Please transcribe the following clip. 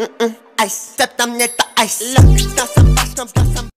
Mm -mm. Ice, septembre, ice. Look, dans sa face, comme